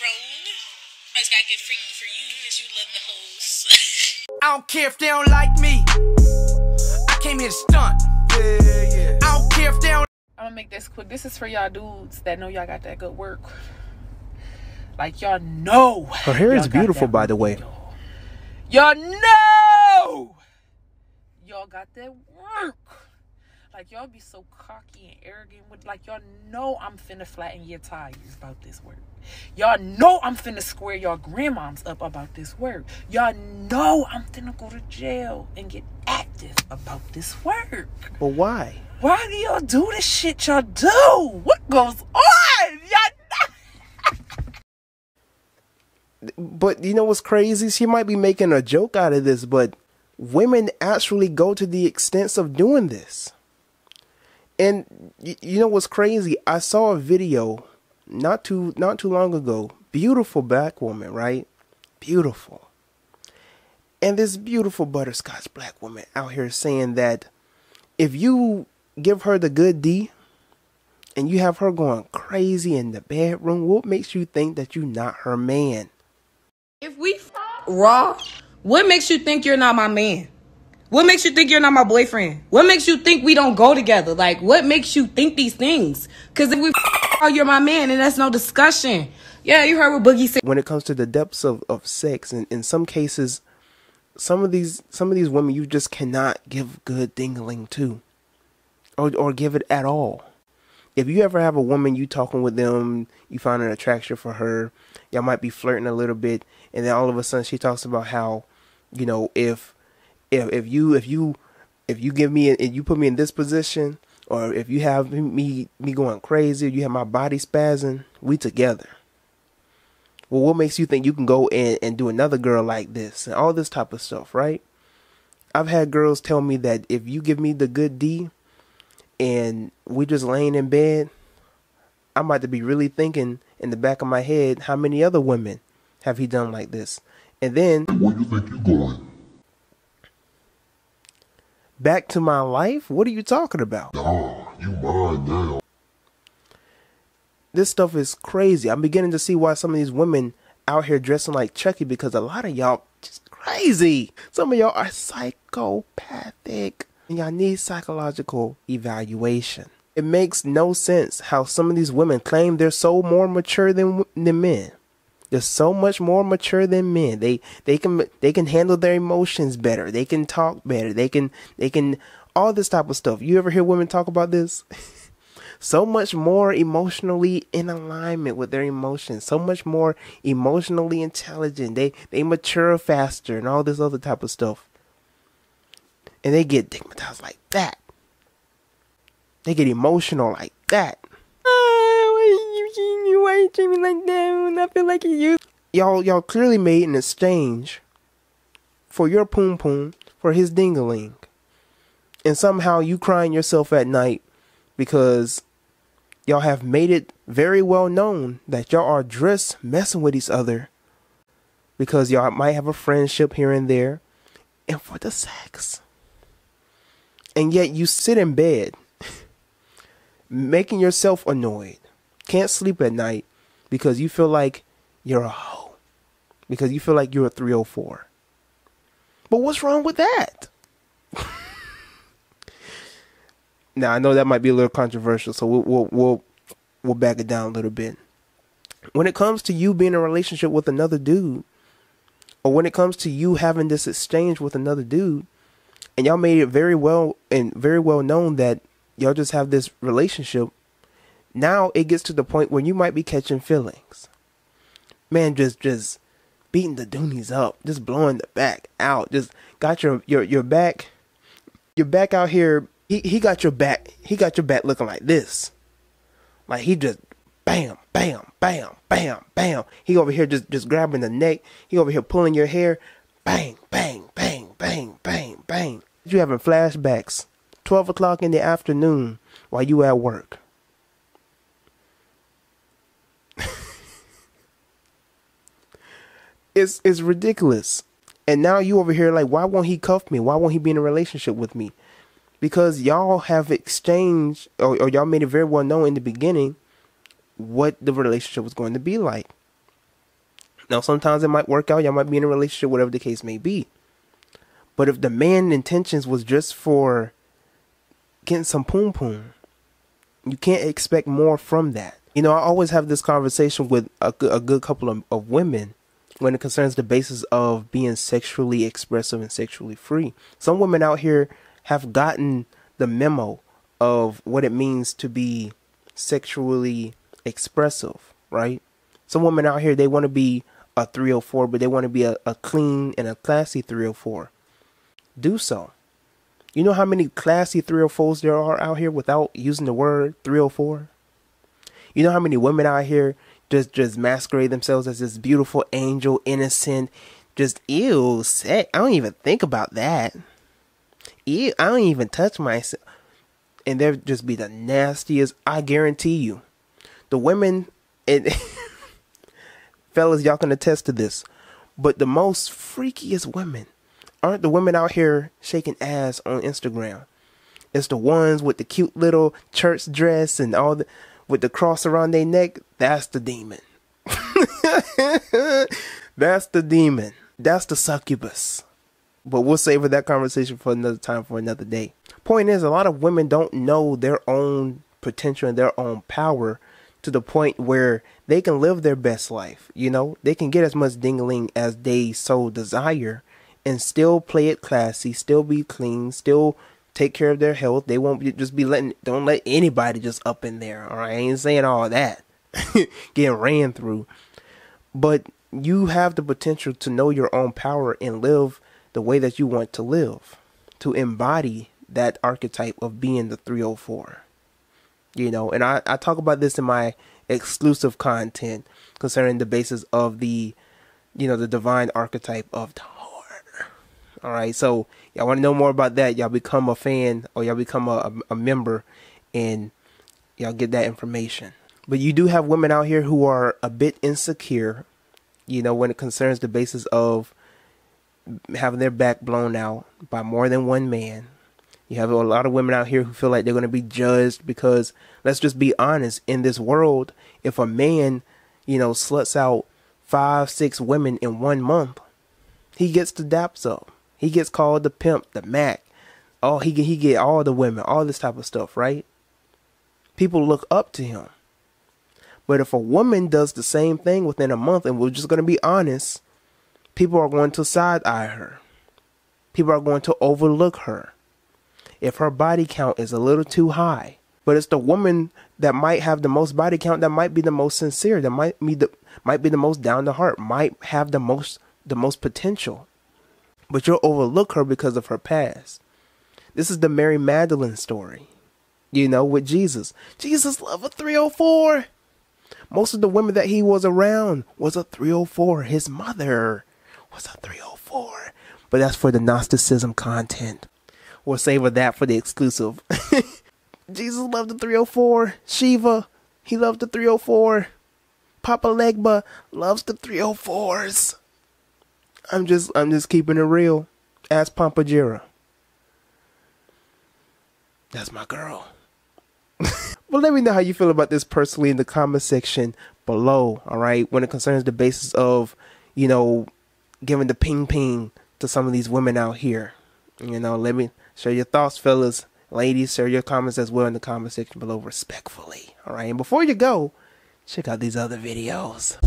roll. I just gotta get freaky for you because you love the hoes. I don't care if they don't like me. I came here to stunt. Yeah, yeah. I don't care if they don't. I'm gonna make this quick. This is for y'all dudes that know y'all got that good work. Like y'all know. Her hair is beautiful, by the way. Y'all Y'all know. Y'all got that work. Like y'all be so cocky and arrogant with like y'all know I'm finna flatten your tires about this work. Y'all know I'm finna square y'all grandmoms up about this work. Y'all know I'm finna go to jail and get active about this work. But why? Why do y'all do the shit y'all do? What goes on? Y'all But you know what's crazy? She might be making a joke out of this, but women actually go to the extents of doing this. And you know what's crazy? I saw a video not too not too long ago. Beautiful black woman, right? Beautiful. And this beautiful butterscotch black woman out here saying that if you give her the good D and you have her going crazy in the bedroom, what makes you think that you're not her man? If we raw, what makes you think you're not my man? What makes you think you're not my boyfriend? What makes you think we don't go together? Like, what makes you think these things? Because if we f- you're my man, and that's no discussion. Yeah, you heard what Boogie said. when it comes to the depths of, of sex and in some cases some of these some of these women you just cannot give good dingling to or or give it at all if you ever have a woman you talking with them you find an attraction for her y'all might be flirting a little bit and then all of a sudden she talks about how you know if if if you if you if you give me and you put me in this position or if you have me me going crazy you have my body spazzing we together well, what makes you think you can go and, and do another girl like this and all this type of stuff, right? I've had girls tell me that if you give me the good D and we just laying in bed, I'm about to be really thinking in the back of my head, how many other women have he done like this? And then Where you think you going? Back to my life? What are you talking about? Nah, you mine now. this stuff is crazy. I'm beginning to see why some of these women out here dressing like Chucky because a lot of y'all just crazy. Some of y'all are psychopathic and y'all need psychological evaluation. It makes no sense how some of these women claim they're so more mature than than men. They're so much more mature than men. They they can they can handle their emotions better. They can talk better. They can they can all this type of stuff. You ever hear women talk about this? so much more emotionally in alignment with their emotions, so much more emotionally intelligent. They they mature faster and all this other type of stuff. And they get stigmatized like that. They get emotional like that. You treat me like that when I feel like you. Y'all, y'all clearly made an exchange for your poom poom for his dingaling, and somehow you crying yourself at night because y'all have made it very well known that y'all are just messing with each other because y'all might have a friendship here and there and for the sex. And yet you sit in bed making yourself annoyed, can't sleep at night because you feel like you're a hoe, because you feel like you're a 304. But what's wrong with that? Now I know that might be a little controversial, so we'll we'll we'll, we'll back it down a little bit. When it comes to you being in a relationship with another dude, or when it comes to you having this exchange with another dude, and y'all made it very well and very well known that y'all just have this relationship, now it gets to the point where you might be catching feelings. Man, just just beating the doonies up, just blowing the back out, just got your your your back your back out here he he got your back he got your back looking like this. Like he just bam, bam, bam, bam, bam. He over here just just grabbing the neck. He over here pulling your hair. Bang, bang, bang, bang, bang, bang. You having flashbacks. Twelve o'clock in the afternoon while you at work. It's it's ridiculous. And now you over here like, why won't he cuff me? Why won't he be in a relationship with me? Because y'all have exchanged, or, or y'all made it very well known in the beginning what the relationship was going to be like. Now, sometimes it might work out. Y'all might be in a relationship, whatever the case may be. But if the man intentions was just for getting some poom poom, you can't expect more from that. You know, I always have this conversation with a, good- a good couple of, of women when it concerns the basis of being sexually expressive and sexually free. Some women out here have gotten the memo of what it means to be sexually expressive, right? Some women out here they want to be a 304, but they want to be a, a clean and a classy 304. Do so. You know how many classy 304s there are out here without using the word 304? You know how many women out here just just masquerade themselves as this beautiful angel, innocent, just ew, sex. I don't even think about that. Ew, I don't even touch myself. And they'll just be the nastiest. I guarantee you, the women and fellas, y'all can attest to this. But the most freakiest women aren't the women out here shaking ass on Instagram. It's the ones with the cute little church dress and all the with the cross around their neck. That's the demon. That's the demon. That's the succubus. But we'll save that conversation for another time for another day. Point is, a lot of women don't know their own potential and their own power to the point where they can live their best life. You know, they can get as much dingling as they so desire and still play it classy, still be clean, still take care of their health. They won't be, just be letting, don't let anybody just up in there. All right. I ain't saying all that. Getting ran through. But you have the potential to know your own power and live the way that you want to live, to embody that archetype of being the 304. You know, and I, I talk about this in my exclusive content concerning the basis of the, you know, the divine archetype of heart. All right, so y'all want to know more about that? Y'all become a fan or y'all become a, a, a member, and y'all get that information. But you do have women out here who are a bit insecure, you know, when it concerns the basis of having their back blown out by more than one man. You have a lot of women out here who feel like they're going to be judged because, let's just be honest, in this world, if a man, you know, sluts out five, six women in one month, he gets the daps up. He gets called the pimp, the Mac. Oh, he get, he get all the women, all this type of stuff, right? People look up to him. But if a woman does the same thing within a month, and we're just going to be honest, people are going to side eye her. People are going to overlook her. If her body count is a little too high, but it's the woman that might have the most body count that might be the most sincere, that might be the might be the most down to heart, might have the most the most potential. But you'll overlook her because of her past. This is the Mary Magdalene story. You know, with Jesus. Jesus loved a 304. Most of the women that he was around was a 304. His mother was a 304. But that's for the Gnosticism content. We'll save that for the exclusive. Jesus loved the 304. Shiva, he loved the 304. Papa Legba loves the 304s. I'm just I'm just keeping it real. Ask Pomba Gira. That's my girl. But let me know how you feel about this personally in the comment section below, all right? When it concerns the basis of, you know, giving the ping ping to some of these women out here. You know, let me share your thoughts, fellas. Ladies, share your comments as well in the comment section below respectfully. All right. And before you go, check out these other videos.